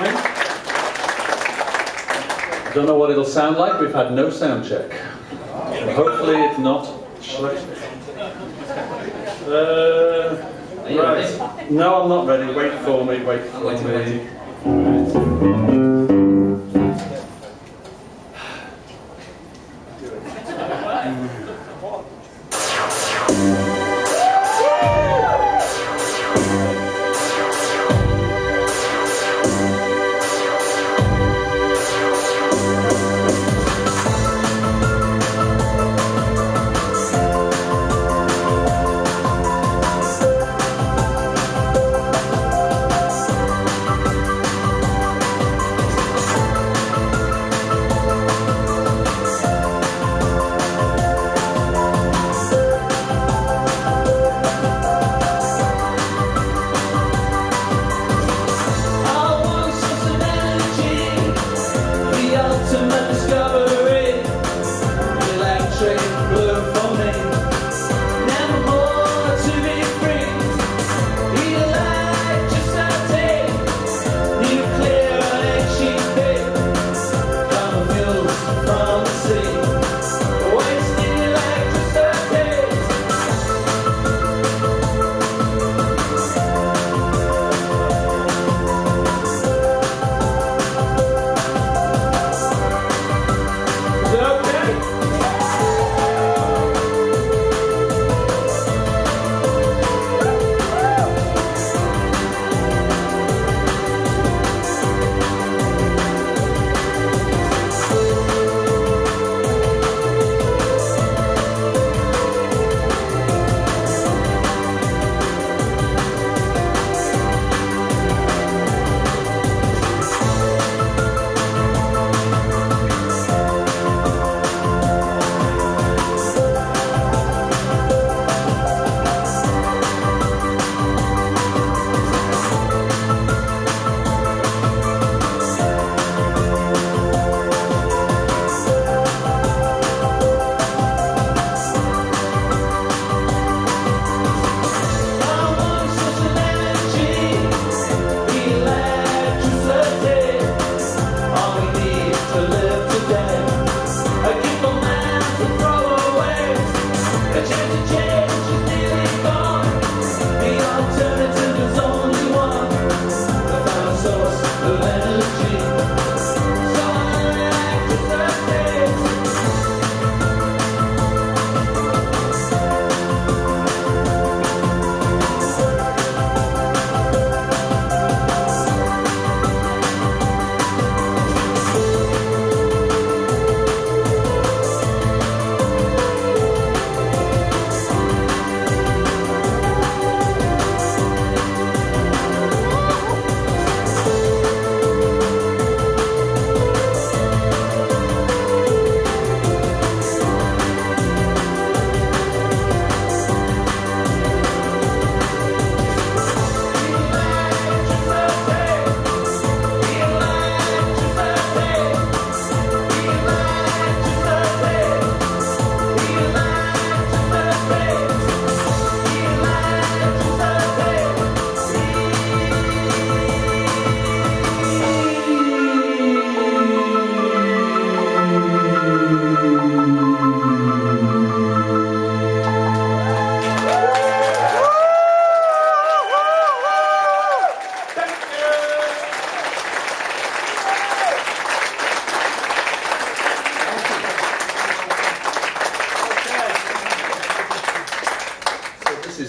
I don't know what it'll sound like. We've had no sound check. Hopefully it's not. Uh, right. No, I'm not ready. Wait for me. Wait for me.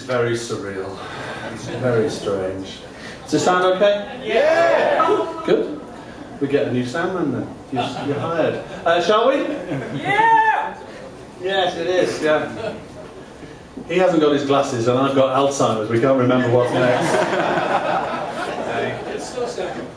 Very surreal. It's very strange. Does it sound okay? Yeah! Good. We get a new soundman then. You're, you're hired. Uh, shall we? Yeah! Yes, it is, yeah. He hasn't got his glasses and I've got Alzheimer's. We can't remember what's next. It's still second.